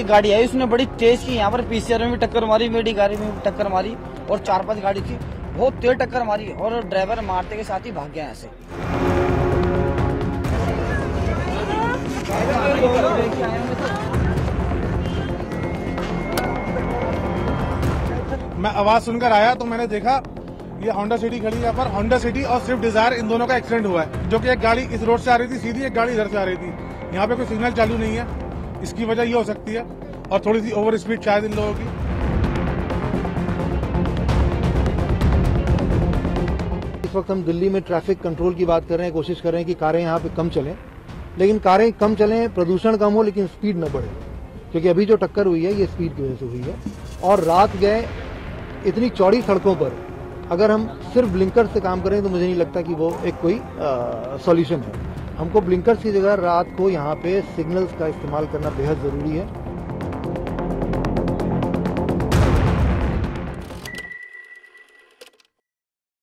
एक गाड़ी आई, उसने बड़ी तेज की, यहाँ पर पीसीआर में भी टक्कर मारी, मेरी गाड़ी में भी टक्कर मारी, और चार पाँच गाड़ी थी, बहुत तेज टक्कर मारी, और ड्राइवर मारते के साथ ही भाग गया यहाँ से। मैं आवाज़ सुनकर आया तो मैंने देखा, ये होंडा सिटी खड़ी यहाँ पर। होंडा सिटी और स्विफ्ट डिज़ायर इन दोनों का एक्सीडेंट हुआ है, जो कि एक गाड़ी इस रोड से आ रही थी, सीधी एक गाड़ी इधर से आ रही थी। यहाँ पे कोई सिग्नल चालू नहीं है। इसकी वजह ये हो सकती है और थोड़ी सी ओवर स्पीड शायद इन लोगों की। इस वक्त हम दिल्ली में ट्रैफ़िक कंट्रोल की बात कर रहे हैं, कोशिश कर रहे हैं कि कारें यहाँ पे कम चलें। लेकिन कारें कम चलें, प्रदूषण कम हो, लेकिन स्पीड न बढ़े। क्योंकि अभी जो टक्कर हुई है, ये स्पीड की वजह से हुई है। और रात गए, इतनी चौड़ी सड़कों पर, अगर हम सिर्फ़ ब्लिंकर से काम करें तो मुझे नहीं लगता कि वो एक कोई सॉल्यूशन है। हमको ब्लिंकर्स की जगह रात को यहाँ पे सिग्नल्स का इस्तेमाल करना बेहद ज़रूरी है।